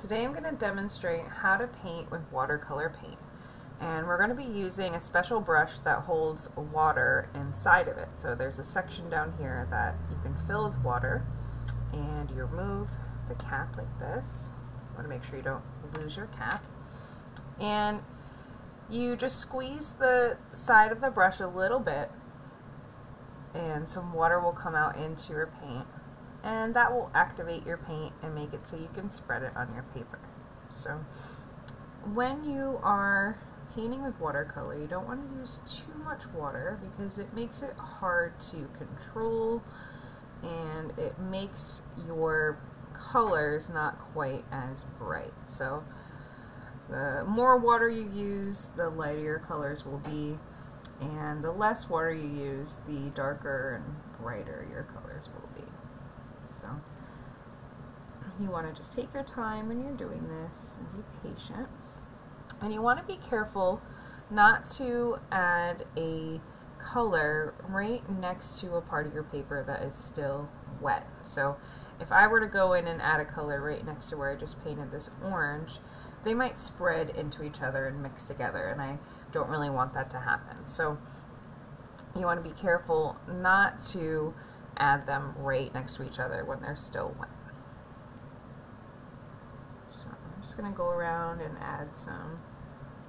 Today I'm going to demonstrate how to paint with watercolor paint. And we're going to be using a special brush that holds water inside of it. So there's a section down here that you can fill with water and you remove the cap like this. You want to make sure you don't lose your cap. And you just squeeze the side of the brush a little bit and some water will come out into your paint and that will activate your paint and make it so you can spread it on your paper. So when you are painting with watercolor, you don't want to use too much water because it makes it hard to control and it makes your colors not quite as bright. So the more water you use, the lighter your colors will be and the less water you use, the darker and brighter your colors will be. So you want to just take your time when you're doing this and be patient. And you want to be careful not to add a color right next to a part of your paper that is still wet. So if I were to go in and add a color right next to where I just painted this orange, they might spread into each other and mix together and I don't really want that to happen. So you want to be careful not to add them right next to each other when they're still wet. So I'm just going to go around and add some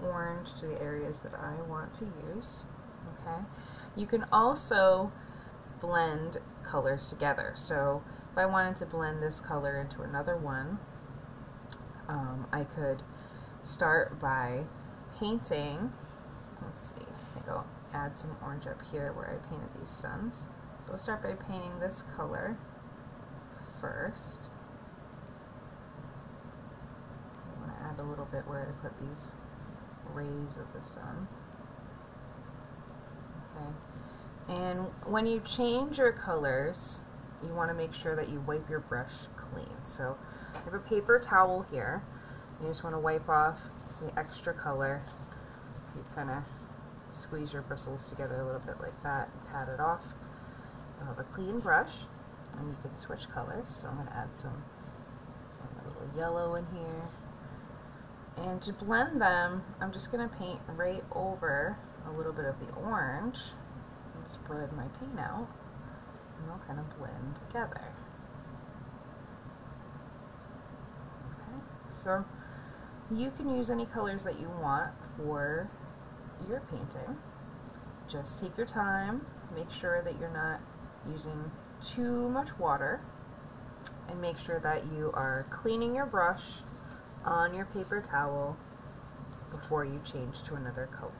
orange to the areas that I want to use. Okay. You can also blend colors together. So if I wanted to blend this color into another one, um, I could start by painting, let's see, I think I'll add some orange up here where I painted these suns. So we'll start by painting this color first. I want to add a little bit where I put these rays of the sun. Okay. And when you change your colors, you want to make sure that you wipe your brush clean. So I have a paper towel here. You just want to wipe off the extra color. You kind of squeeze your bristles together a little bit like that, and pat it off. Have a clean brush, and you can switch colors. So I'm going to add some, some little yellow in here. And to blend them, I'm just going to paint right over a little bit of the orange and spread my paint out, and they'll kind of blend together. Okay, so you can use any colors that you want for your painting. Just take your time, make sure that you're not using too much water and make sure that you are cleaning your brush on your paper towel before you change to another coat.